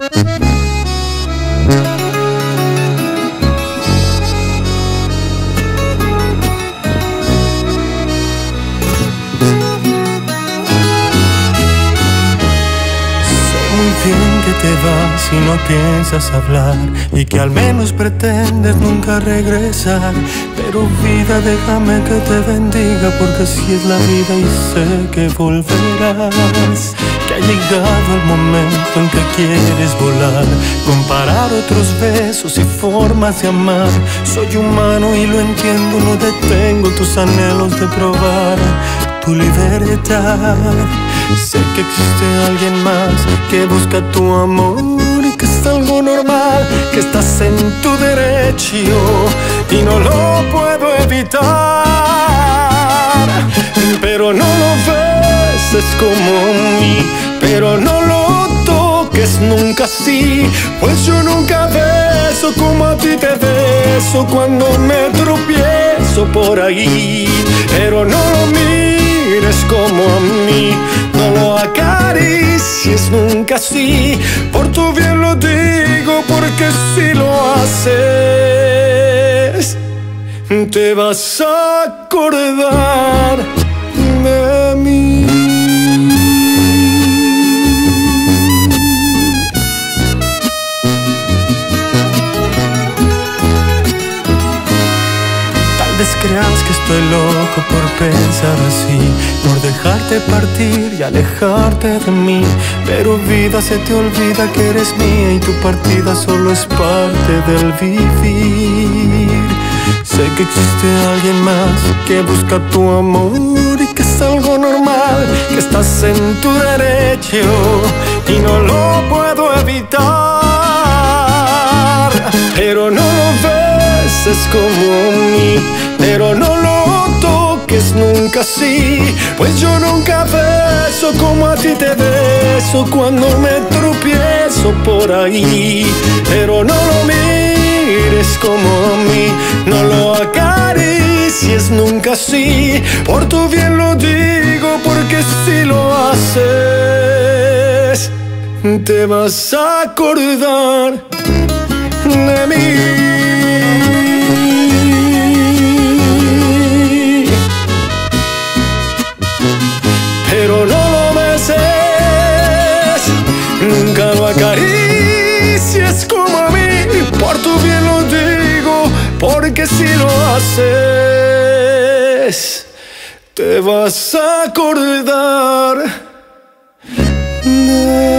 Thank you. Bien que te vas y no piensas hablar y que al menos pretendes nunca regresar. Pero vida, déjame que te bendiga porque así es la vida y sé que volverás. Que ha llegado el momento en que quieres volar, comparar otros besos y formas de amar. Soy humano y lo entiendo, no detengo tus anhelos de probar tu libertad. Sé que existe alguien más que busca tu amor y que es algo normal, que estás en tu derecho y no lo puedo evitar. Pero no lo ves, es como mí, pero no lo toques nunca así, pues yo nunca beso como a ti te beso cuando me tropiezo por ahí, pero no lo mires como a mí lo acaricies nunca así. Por tu bien lo digo, porque si lo haces, te vas a acordar de mí. Creas que estoy loco por pensar así, por dejarte partir y alejarte de mí. Pero vida se te olvida que eres mía y tu partida solo es parte del vivir. Sé que existe alguien más que busca tu amor y que es algo normal, que estás en tu derecho y no lo puedo evitar. Ves, es como mí pero no lo toques nunca así, pues yo nunca beso como a ti te beso cuando me tropiezo por ahí, pero no lo mires como a mí, no lo acaricies nunca así, por tu bien lo digo porque si lo haces, te vas a acordar de mí. si lo haces, te vas a acordar de